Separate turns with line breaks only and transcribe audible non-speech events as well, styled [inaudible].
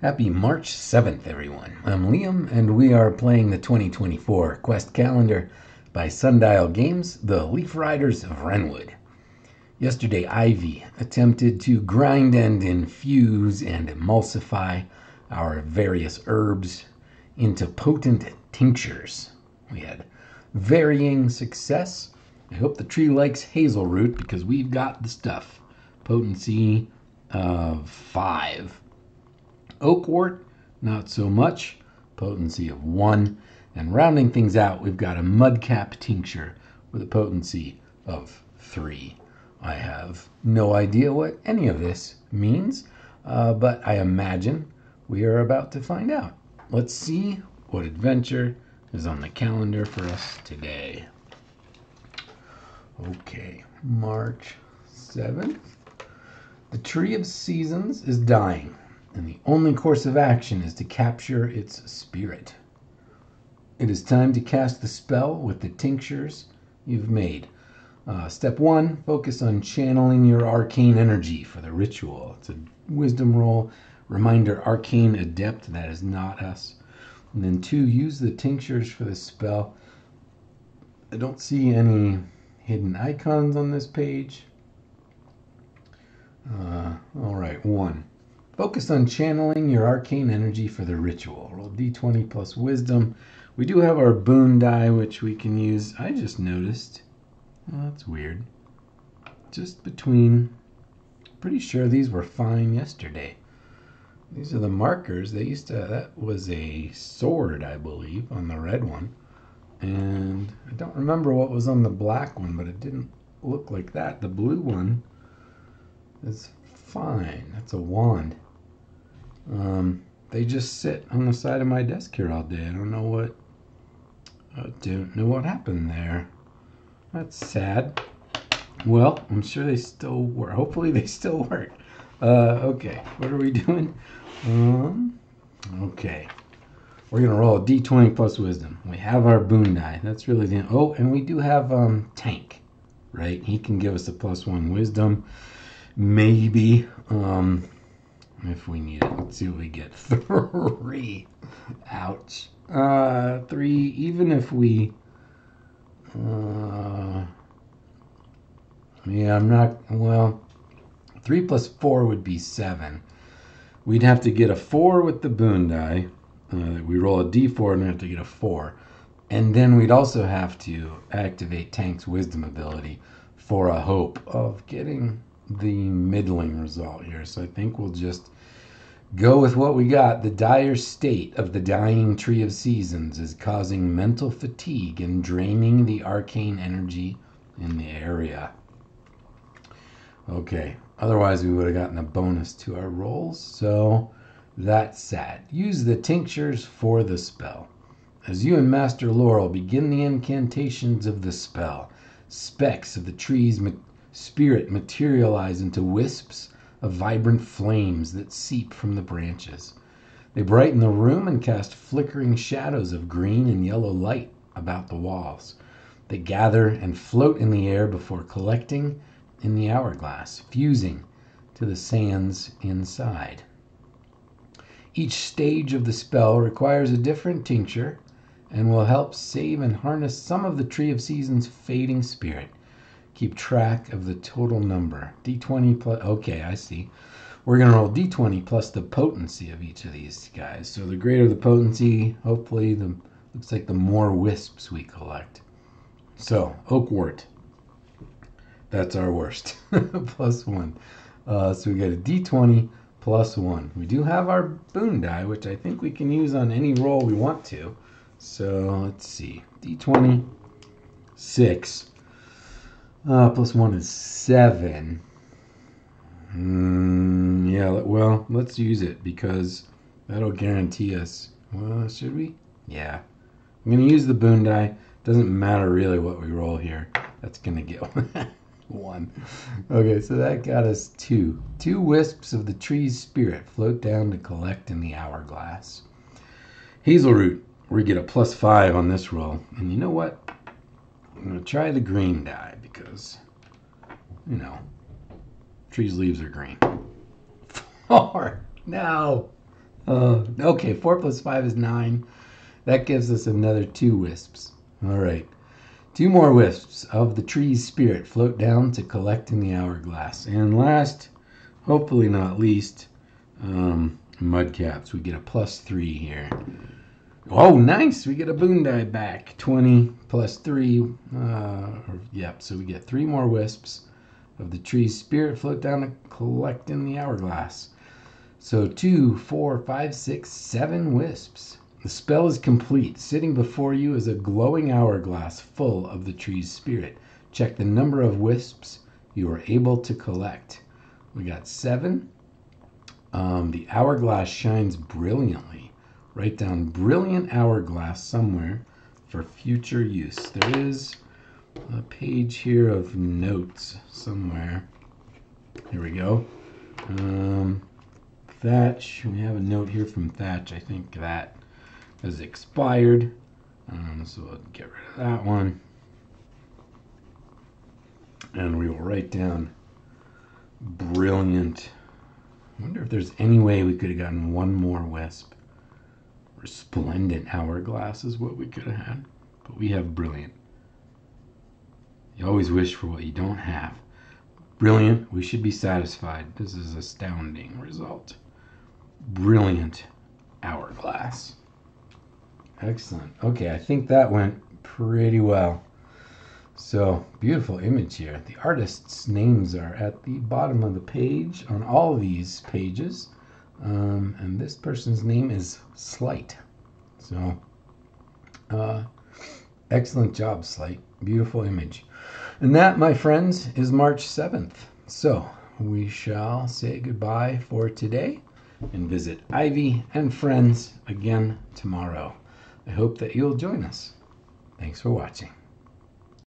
Happy March 7th, everyone. I'm Liam, and we are playing the 2024 Quest Calendar by Sundial Games, the Leaf Riders of Wrenwood. Yesterday, Ivy attempted to grind and infuse and emulsify our various herbs into potent tinctures. We had varying success. I hope the tree likes hazel root because we've got the stuff. Potency of five. Oakwort, not so much. Potency of one. And rounding things out, we've got a mudcap tincture with a potency of three. I have no idea what any of this means, uh, but I imagine we are about to find out. Let's see what adventure is on the calendar for us today. Okay, March 7th. The Tree of Seasons is dying, and the only course of action is to capture its spirit. It is time to cast the spell with the tinctures you've made. Uh, step one, focus on channeling your arcane energy for the ritual. It's a wisdom roll. Reminder, arcane adept, that is not us. And then two, use the tinctures for the spell. I don't see any hidden icons on this page. Uh, all right, one. Focus on channeling your arcane energy for the ritual. Roll d20 plus wisdom. We do have our boon die, which we can use. I just noticed. Oh, that's weird. Just between. Pretty sure these were fine yesterday. These are the markers. They used to. That was a sword, I believe, on the red one. And I don't remember what was on the black one, but it didn't look like that. The blue one is fine. That's a wand. They just sit on the side of my desk here all day. I don't know what. I don't know what happened there. That's sad. Well, I'm sure they still work. Hopefully, they still work. Uh, okay, what are we [laughs] doing? Um, okay. We're gonna roll a d20 plus wisdom. We have our boon die. That's really the oh, and we do have um tank, right? He can give us a plus one wisdom, maybe. Um, if we need it. Let's see what we get. [laughs] Three. Ouch. Uh, three. Even if we. Uh, yeah, I'm not. Well, three plus four would be seven. We'd have to get a four with the boon die. Uh, we roll a d4 and we have to get a four. And then we'd also have to activate Tank's wisdom ability for a hope of getting the middling result here. So I think we'll just go with what we got. The dire state of the dying tree of seasons is causing mental fatigue and draining the arcane energy in the area. Okay, otherwise we would have gotten a bonus to our rolls. So that's sad. Use the tinctures for the spell. As you and Master Laurel begin the incantations of the spell, specks of the tree's spirit materialize into wisps of vibrant flames that seep from the branches. They brighten the room and cast flickering shadows of green and yellow light about the walls. They gather and float in the air before collecting in the hourglass, fusing to the sands inside. Each stage of the spell requires a different tincture and will help save and harness some of the Tree of Seasons fading spirit. Keep track of the total number. D20 plus. Okay, I see. We're going to roll D20 plus the potency of each of these guys. So the greater the potency, hopefully, the looks like the more wisps we collect. So, Oakwort. That's our worst. [laughs] plus one. Uh, so we get a D20 plus one. We do have our boon die, which I think we can use on any roll we want to. So let's see. D20, six. Uh, plus one is seven. Mm, yeah, well, let's use it because that'll guarantee us. Well, should we? Yeah. I'm going to use the boon die. Doesn't matter really what we roll here. That's going to get [laughs] one. Okay, so that got us two. Two wisps of the tree's spirit float down to collect in the hourglass. Hazelroot, we get a plus five on this roll. And you know what? I'm going to try the green die because, you know, trees' leaves are green. [laughs] Four. No. Uh, okay, 4 plus 5 is 9. That gives us another two wisps. All right. Two more wisps of the tree's spirit float down to collect in the hourglass. And last, hopefully not least, um, mudcaps. We get a plus three here. Oh, nice. We get a boon die back. 20 plus three. Uh, or, yep, so we get three more wisps of the tree's spirit float down to collect in the hourglass. So two, four, five, six, seven wisps. The spell is complete. Sitting before you is a glowing hourglass full of the tree's spirit. Check the number of wisps you are able to collect. We got seven. Um, the hourglass shines brilliantly. Write down brilliant hourglass somewhere for future use. There is a page here of notes somewhere. Here we go. Um, Thatch, we have a note here from Thatch. I think that has expired. Um, so we'll get rid of that one. And we will write down brilliant. I wonder if there's any way we could have gotten one more wisp. Resplendent hourglass is what we could have had. But we have brilliant. You always wish for what you don't have. Brilliant, we should be satisfied. This is astounding result. Brilliant hourglass. Excellent. Okay, I think that went pretty well. So, beautiful image here. The artists' names are at the bottom of the page on all these pages. Um, and this person's name is Slight. So, uh, excellent job, Slight. Beautiful image. And that, my friends, is March 7th. So, we shall say goodbye for today and visit Ivy and friends again tomorrow. I hope that you'll join us. Thanks for watching.